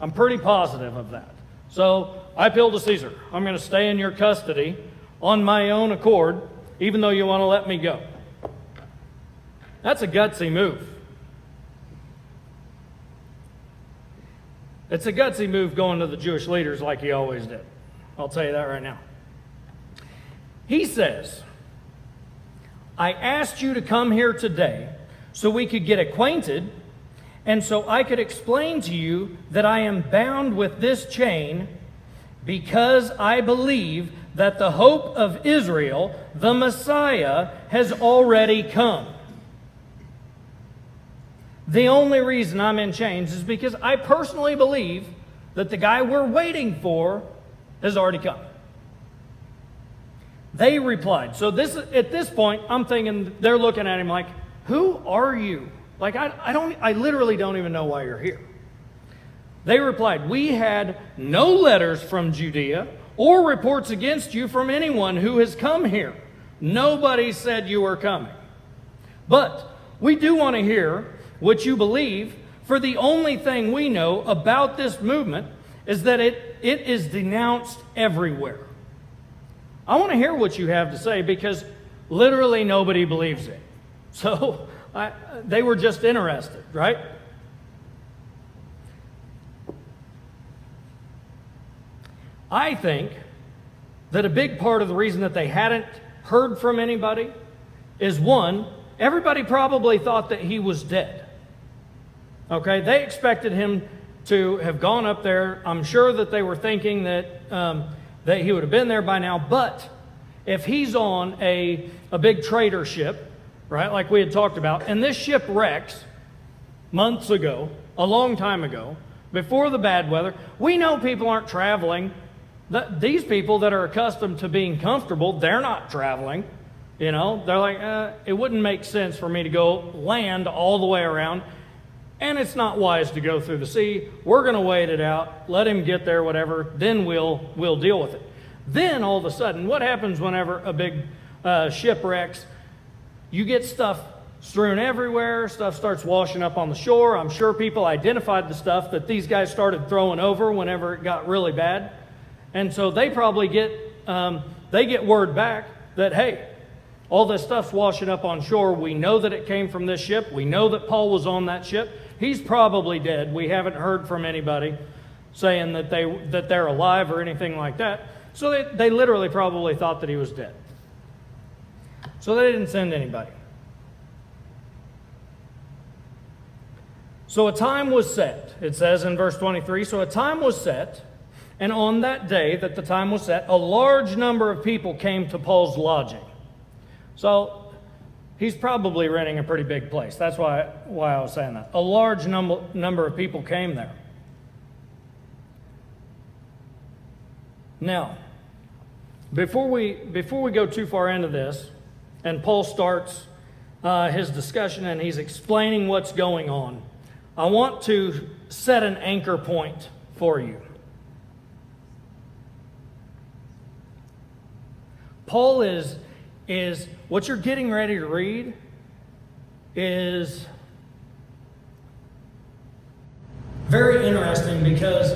I'm pretty positive of that. So I appeal to Caesar. I'm going to stay in your custody on my own accord, even though you want to let me go. That's a gutsy move. It's a gutsy move going to the Jewish leaders like he always did. I'll tell you that right now. He says, I asked you to come here today so we could get acquainted and so I could explain to you that I am bound with this chain because I believe that the hope of Israel, the Messiah, has already come. The only reason I'm in chains is because I personally believe that the guy we're waiting for has already come. They replied. So this at this point, I'm thinking they're looking at him like, "Who are you?" Like, I, I, don't, I literally don't even know why you're here. They replied, We had no letters from Judea or reports against you from anyone who has come here. Nobody said you were coming. But we do want to hear what you believe, for the only thing we know about this movement is that it, it is denounced everywhere. I want to hear what you have to say because literally nobody believes it. So I, they were just interested, right? I think that a big part of the reason that they hadn't heard from anybody is one, everybody probably thought that he was dead. Okay, they expected him to have gone up there. I'm sure that they were thinking that, um, that he would have been there by now, but if he's on a, a big trader ship, right? Like we had talked about. And this ship wrecks months ago, a long time ago, before the bad weather. We know people aren't traveling. These people that are accustomed to being comfortable, they're not traveling. You know, they're like, uh, it wouldn't make sense for me to go land all the way around. And it's not wise to go through the sea. We're going to wait it out, let him get there, whatever. Then we'll, we'll deal with it. Then all of a sudden, what happens whenever a big uh, ship wrecks? You get stuff strewn everywhere, stuff starts washing up on the shore. I'm sure people identified the stuff that these guys started throwing over whenever it got really bad. And so they probably get, um, they get word back that, hey, all this stuff's washing up on shore. We know that it came from this ship. We know that Paul was on that ship. He's probably dead. We haven't heard from anybody saying that, they, that they're alive or anything like that. So they, they literally probably thought that he was dead. So they didn't send anybody. So a time was set, it says in verse 23 so a time was set And on that day that the time was set, a large number of people came to Paul's lodging. So he's probably renting a pretty big place. That's why, why I was saying that. A large number, number of people came there. Now, before we, before we go too far into this, and Paul starts uh, his discussion and he's explaining what's going on, I want to set an anchor point for you. Paul is, is what you're getting ready to read is very interesting because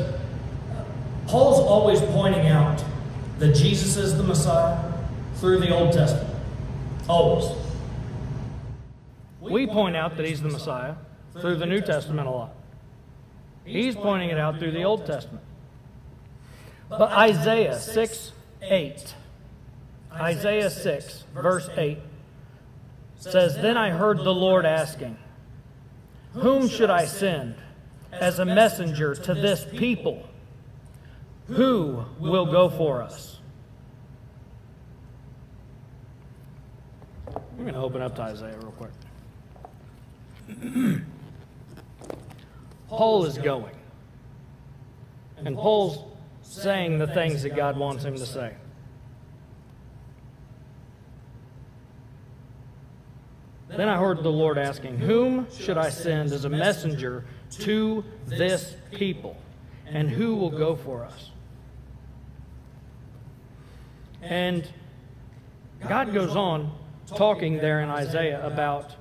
Paul's always pointing out that Jesus is the Messiah through the Old Testament. Always. We point out that he's the Messiah through the New Testament a lot. He's pointing it out through the Old Testament. But Isaiah 6 8 Isaiah 6, verse 8 says, Then I heard the Lord asking, Whom should I send as a messenger to this people? Who will go for us? I'm going to open up to Isaiah real quick. Paul is going. And Paul's saying the things that God wants him to say. Then I heard the Lord asking, Whom should I send as a messenger to this people? And who will go for us? And God goes on talking there in Isaiah about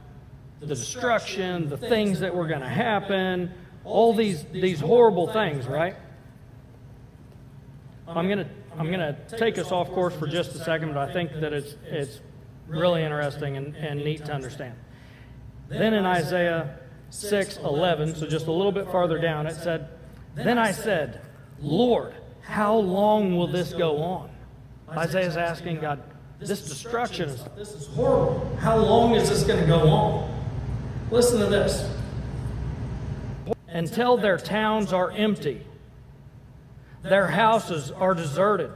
the destruction, the things that were going to happen, all these, these horrible things, right? I'm going to I'm going to take us off course for just a second, but I think that it's, it's really interesting and, and neat to understand. Then in Isaiah 6 11, so just a little bit farther down, it said, Then I said, Lord, how long will this go on? Isaiah is asking God, this destruction is this is horrible. How long is this going to go on? Listen to this. Until their towns are empty, their houses are deserted,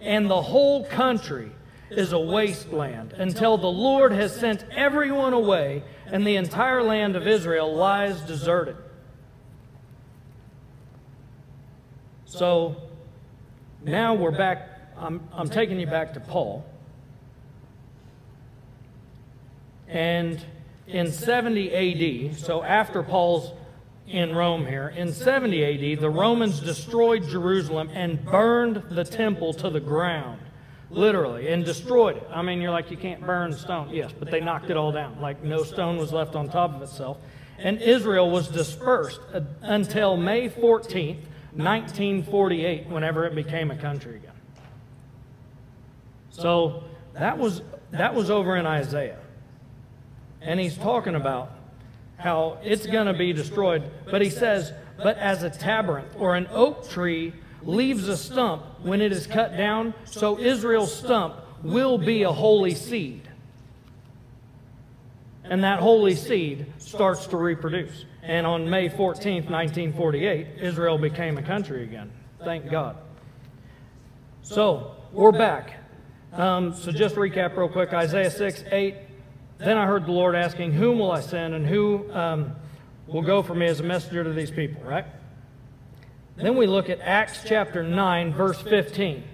and the whole country is a wasteland until the Lord has sent everyone away and the entire land of Israel lies deserted. So now we're back. I'm, I'm taking you back to Paul. And in 70 AD, so after Paul's in Rome here, in 70 AD, the Romans destroyed Jerusalem and burned the temple to the ground literally, and destroyed it. I mean, you're like, you can't burn stone. Yes, but they knocked it all down. Like, no stone was left on top of itself. And Israel was dispersed uh, until May 14th, 1948, whenever it became a country again. So that was, that was over in Isaiah. And he's talking about how it's going to be destroyed. But he says, but as a tabernacle or an oak tree leaves a stump when it is cut down, so Israel's stump will be a holy seed. And that holy seed starts to reproduce. And on May 14th, 1948, Israel became a country again. Thank God. So, we're back. Um, so, just recap real quick Isaiah 6, 8. Then I heard the Lord asking, Whom will I send and who um, will go for me as a messenger to these people, right? Then we look at Acts chapter 9, verse 15.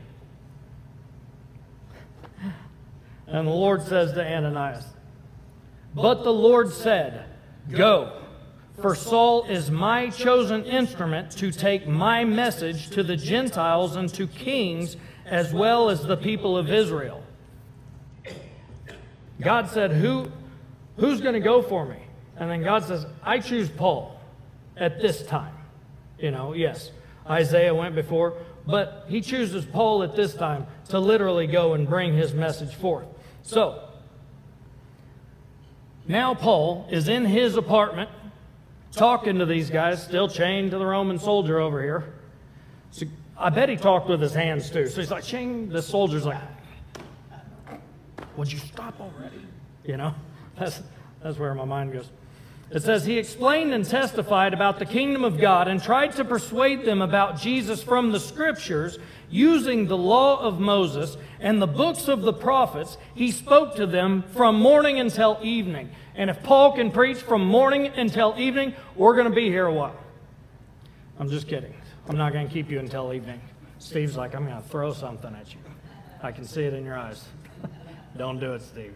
And the Lord says to Ananias, But the Lord said, Go, for Saul is my chosen instrument to take my message to the Gentiles and to kings as well as the people of Israel. God said, Who, Who's going to go for me? And then God says, I choose Paul at this time. You know, yes, Isaiah went before, but he chooses Paul at this time to literally go and bring his message forth. So, now Paul is in his apartment talking to these guys, still chained to the Roman soldier over here. So I bet he talked with his hands too. So he's like, ching, the soldier's like, would you stop already? You know, that's, that's where my mind goes. It says, He explained and testified about the kingdom of God and tried to persuade them about Jesus from the scriptures using the law of Moses and the books of the prophets. He spoke to them from morning until evening. And if Paul can preach from morning until evening, we're going to be here a while. I'm just kidding. I'm not going to keep you until evening. Steve's like, I'm going to throw something at you. I can see it in your eyes. Don't do it, Steve.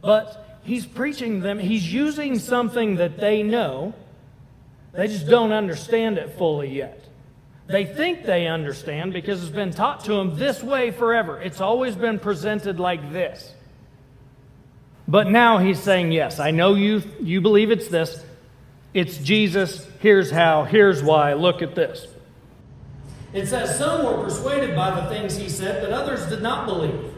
But he's preaching them, he's using something that they know. They just don't understand it fully yet. They think they understand because it's been taught to them this way forever. It's always been presented like this. But now he's saying, Yes, I know you, you believe it's this. It's Jesus. Here's how. Here's why. Look at this. It says, Some were persuaded by the things he said, but others did not believe.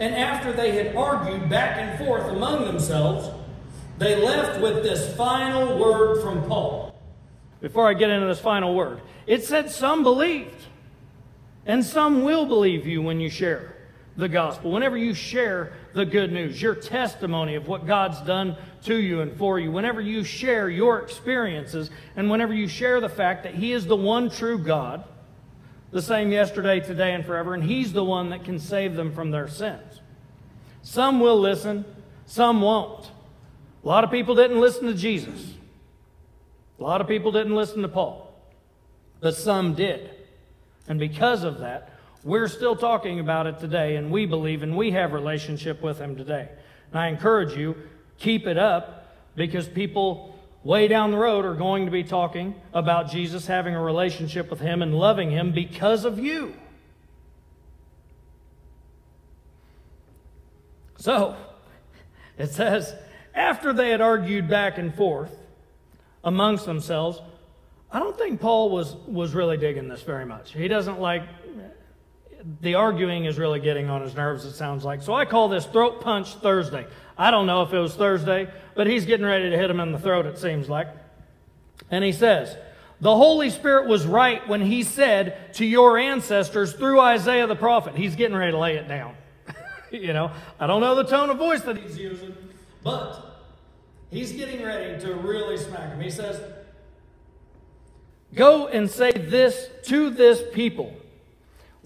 And after they had argued back and forth among themselves, they left with this final word from Paul. Before I get into this final word, it said some believed, and some will believe you when you share the gospel. Whenever you share the good news, your testimony of what God's done to you and for you, whenever you share your experiences, and whenever you share the fact that He is the one true God, the same yesterday, today, and forever, and He's the one that can save them from their sins. Some will listen, some won't. A lot of people didn't listen to Jesus. A lot of people didn't listen to Paul, but some did. And because of that, we're still talking about it today, and we believe and we have relationship with him today. And I encourage you, keep it up because people way down the road are going to be talking about Jesus having a relationship with him and loving him because of you. So, it says, after they had argued back and forth amongst themselves, I don't think Paul was, was really digging this very much. He doesn't like, the arguing is really getting on his nerves, it sounds like. So I call this Throat Punch Thursday. I don't know if it was Thursday, but he's getting ready to hit him in the throat, it seems like. And he says, The Holy Spirit was right when he said to your ancestors through Isaiah the prophet. He's getting ready to lay it down. you know, I don't know the tone of voice that he's using, but he's getting ready to really smack him. He says, Go and say this to this people.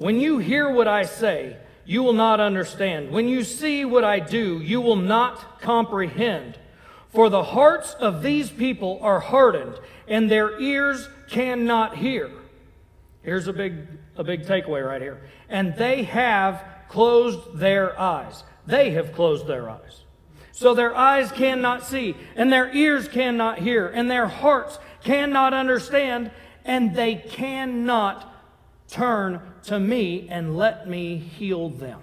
When you hear what I say, you will not understand. When you see what I do, you will not comprehend. For the hearts of these people are hardened, and their ears cannot hear. Here's a big, a big takeaway right here. And they have closed their eyes. They have closed their eyes. So their eyes cannot see, and their ears cannot hear, and their hearts cannot understand, and they cannot turn to me and let me heal them.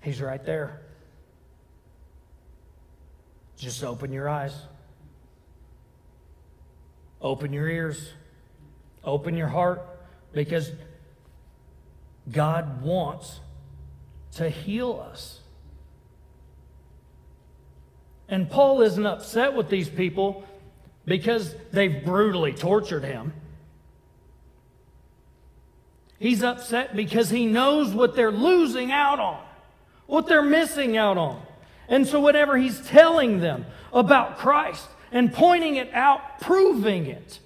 He's right there. Just open your eyes. Open your ears. Open your heart because God wants to heal us. And Paul isn't upset with these people because they've brutally tortured him. He's upset because he knows what they're losing out on, what they're missing out on. And so, whatever he's telling them about Christ and pointing it out, proving it,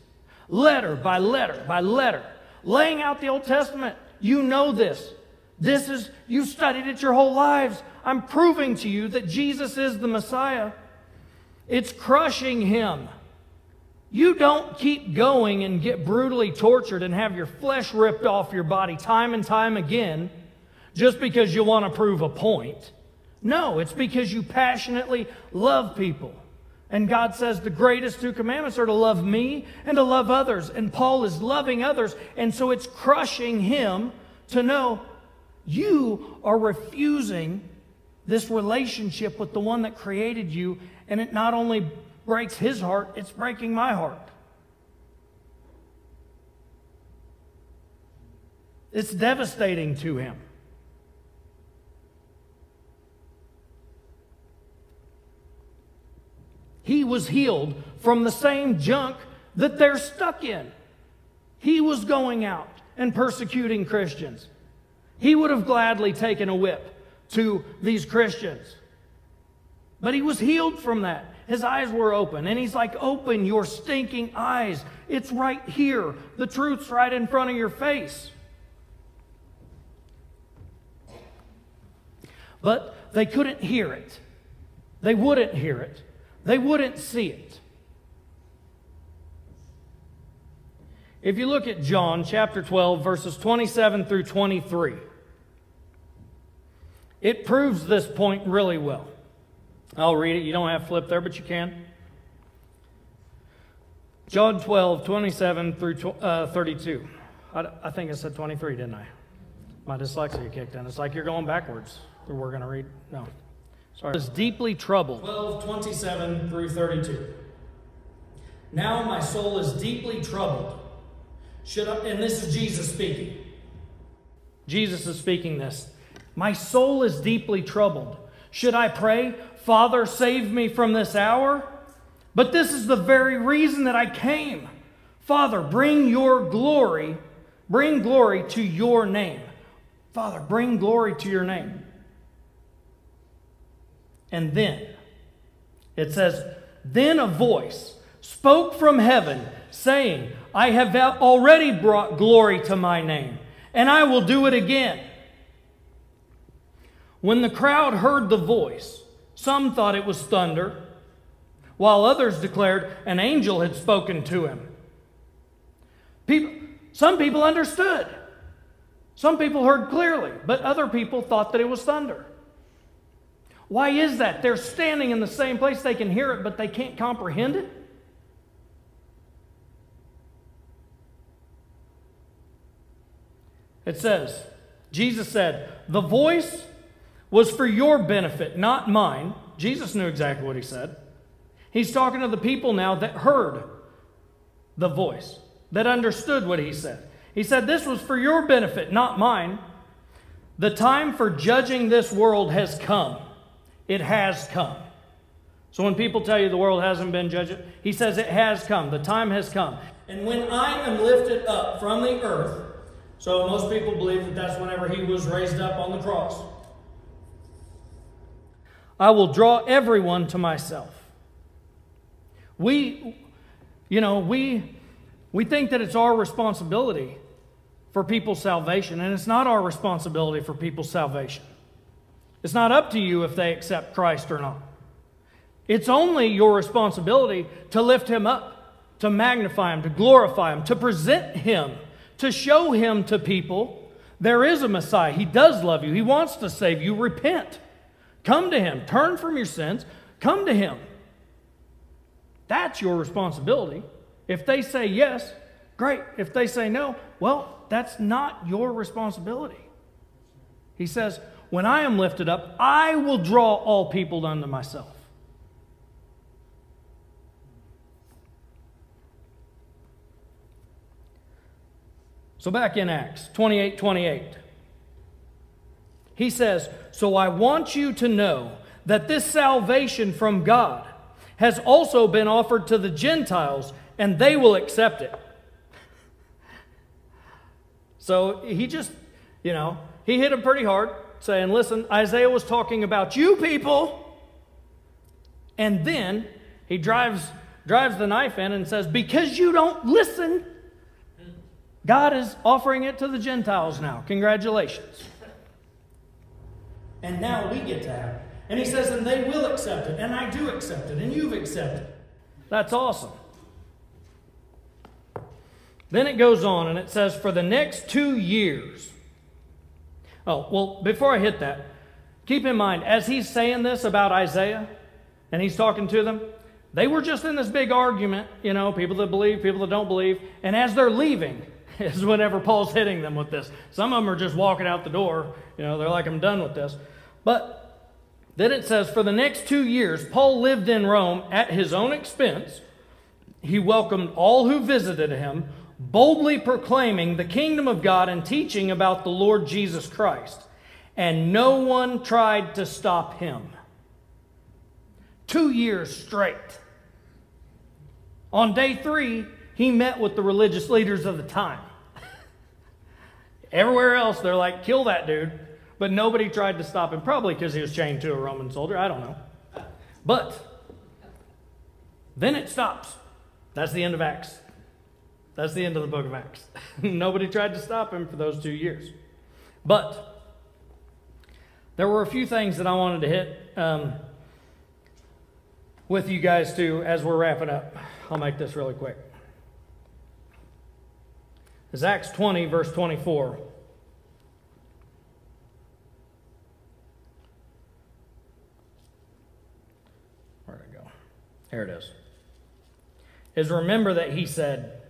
letter by letter by letter, laying out the Old Testament, you know this. This is, you've studied it your whole lives. I'm proving to you that Jesus is the Messiah. It's crushing him. You don't keep going and get brutally tortured and have your flesh ripped off your body time and time again just because you want to prove a point. No, it's because you passionately love people. And God says the greatest two commandments are to love me and to love others. And Paul is loving others. And so it's crushing him to know you are refusing this relationship with the one that created you, and it not only breaks his heart, it's breaking my heart. It's devastating to him. He was healed from the same junk that they're stuck in. He was going out and persecuting Christians. He would have gladly taken a whip to these Christians. But he was healed from that. His eyes were open. And he's like, Open your stinking eyes. It's right here. The truth's right in front of your face. But they couldn't hear it. They wouldn't hear it. They wouldn't see it. If you look at John chapter 12, verses 27 through 23, it proves this point really well. I'll read it. You don't have to flip there, but you can. John 12, 27 through uh, 32. I, I think I said 23, didn't I? My dyslexia kicked in. It's like you're going backwards. We're going to read. No. Sorry. I was deeply troubled. 12, 27 through 32. Now my soul is deeply troubled. Should I, and this is Jesus speaking. Jesus is speaking this. My soul is deeply troubled. Should I pray, Father, save me from this hour? But this is the very reason that I came. Father, bring your glory, bring glory to your name. Father, bring glory to your name. And then it says, Then a voice spoke from heaven, saying, I have already brought glory to my name, and I will do it again. When the crowd heard the voice, some thought it was thunder, while others declared an angel had spoken to him. People, some people understood. Some people heard clearly, but other people thought that it was thunder. Why is that? They're standing in the same place, they can hear it, but they can't comprehend it. It says, Jesus said, The voice was for your benefit, not mine. Jesus knew exactly what he said. He's talking to the people now that heard the voice, that understood what he said. He said, This was for your benefit, not mine. The time for judging this world has come. It has come. So when people tell you the world hasn't been judged, he says it has come. The time has come. And when I am lifted up from the earth, so most people believe that that's whenever he was raised up on the cross, I will draw everyone to myself. We, you know, we, we think that it's our responsibility for people's salvation, and it's not our responsibility for people's salvation. It's not up to you if they accept Christ or not. It's only your responsibility to lift him up, to magnify him, to glorify him, to present him, to show him to people there is a Messiah. He does love you, he wants to save you. Repent. Come to him. Turn from your sins. Come to him. That's your responsibility. If they say yes, great. If they say no, well, that's not your responsibility. He says, when I am lifted up, I will draw all people unto myself. So back in Acts 28 28, he says, So I want you to know that this salvation from God has also been offered to the Gentiles, and they will accept it. So he just, you know, he hit him pretty hard saying, Listen, Isaiah was talking about you people. And then he drives, drives the knife in and says, Because you don't listen, God is offering it to the Gentiles now. Congratulations. And now we get to have it. And he says, And they will accept it. And I do accept it. And you've accepted it. That's awesome. Then it goes on and it says, For the next two years, Oh, well, before I hit that, keep in mind, as he's saying this about Isaiah and he's talking to them, they were just in this big argument, you know, people that believe, people that don't believe. And as they're leaving, is whenever Paul's hitting them with this. Some of them are just walking out the door, you know, they're like, I'm done with this. But then it says, for the next two years, Paul lived in Rome at his own expense. He welcomed all who visited him boldly proclaiming the kingdom of God and teaching about the Lord Jesus Christ. And no one tried to stop him. Two years straight. On day three, he met with the religious leaders of the time. Everywhere else, they're like, kill that dude. But nobody tried to stop him, probably because he was chained to a Roman soldier. I don't know. But then it stops. That's the end of Acts. That's the end of the book of Acts. nobody tried to stop him for those two years. But there were a few things that I wanted to hit um, with you guys too as we're wrapping up. I'll make this really quick. It's Acts 20, verse 24. Where'd go? Here it is. Is remember that he said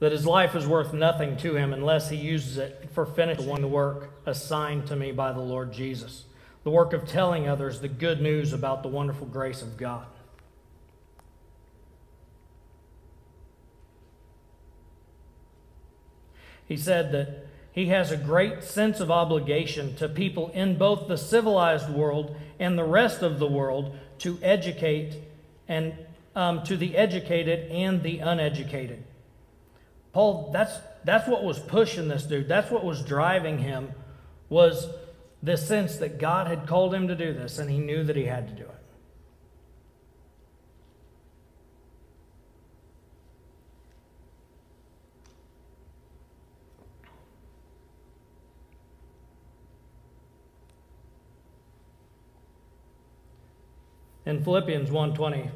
that his life is worth nothing to him unless he uses it for finishing the work assigned to me by the Lord Jesus, the work of telling others the good news about the wonderful grace of God. He said that he has a great sense of obligation to people in both the civilized world and the rest of the world to educate and um, to the educated and the uneducated. Paul, that's that's what was pushing this dude. That's what was driving him was this sense that God had called him to do this and he knew that he had to do it. In Philippians 1:20.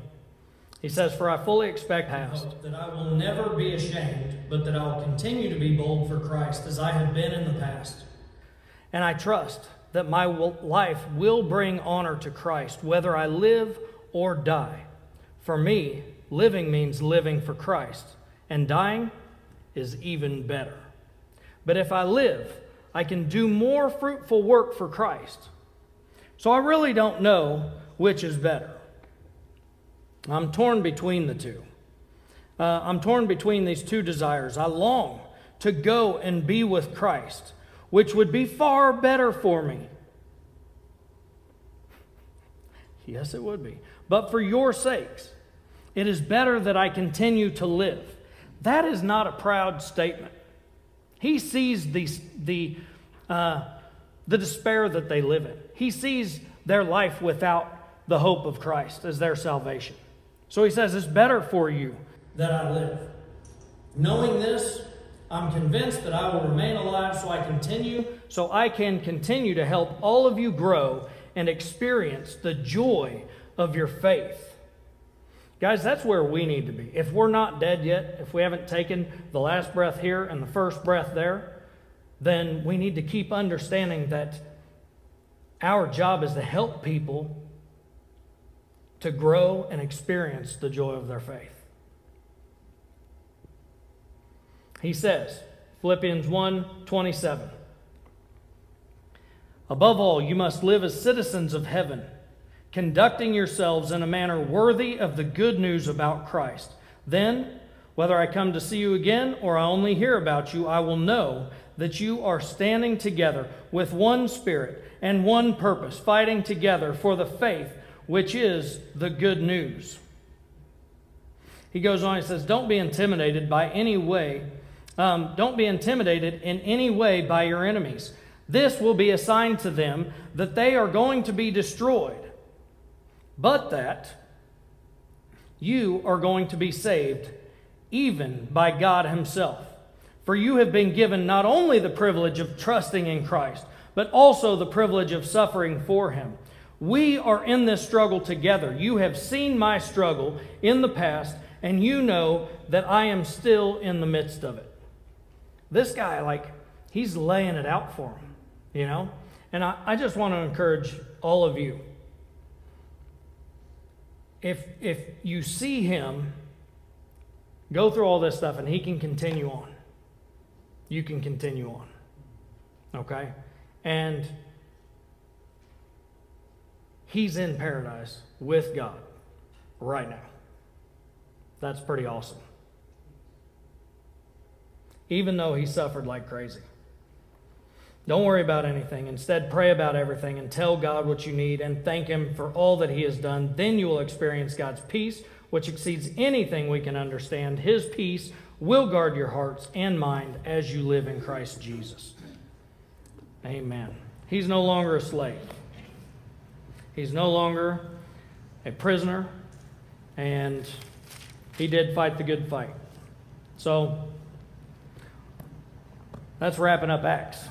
He says, "For I fully expect past that I will never be ashamed, but that I will continue to be bold for Christ as I have been in the past. And I trust that my life will bring honor to Christ, whether I live or die. For me, living means living for Christ, and dying is even better. But if I live, I can do more fruitful work for Christ. So I really don't know which is better. I'm torn between the two. Uh, I'm torn between these two desires. I long to go and be with Christ, which would be far better for me. Yes, it would be. But for your sakes, it is better that I continue to live. That is not a proud statement. He sees the, the, uh, the despair that they live in, he sees their life without the hope of Christ as their salvation. So he says, It's better for you that I live. Knowing this, I'm convinced that I will remain alive so I continue, so I can continue to help all of you grow and experience the joy of your faith. Guys, that's where we need to be. If we're not dead yet, if we haven't taken the last breath here and the first breath there, then we need to keep understanding that our job is to help people to grow and experience the joy of their faith. He says, Philippians 1 27. Above all, you must live as citizens of heaven, conducting yourselves in a manner worthy of the good news about Christ. Then, whether I come to see you again or I only hear about you, I will know that you are standing together with one spirit and one purpose, fighting together for the faith which is the good news. He goes on, he says, Don't be intimidated by any way. Um, don't be intimidated in any way by your enemies. This will be a sign to them that they are going to be destroyed, but that you are going to be saved, even by God Himself. For you have been given not only the privilege of trusting in Christ, but also the privilege of suffering for Him. We are in this struggle together. You have seen my struggle in the past, and you know that I am still in the midst of it. This guy, like, he's laying it out for him, you know? And I, I just want to encourage all of you. If, if you see him go through all this stuff and he can continue on, you can continue on. Okay? And He's in paradise with God right now. That's pretty awesome. Even though he suffered like crazy. Don't worry about anything. Instead, pray about everything and tell God what you need and thank Him for all that He has done. Then you will experience God's peace, which exceeds anything we can understand. His peace will guard your hearts and mind as you live in Christ Jesus. Amen. He's no longer a slave. He's no longer a prisoner, and he did fight the good fight. So, that's wrapping up Acts.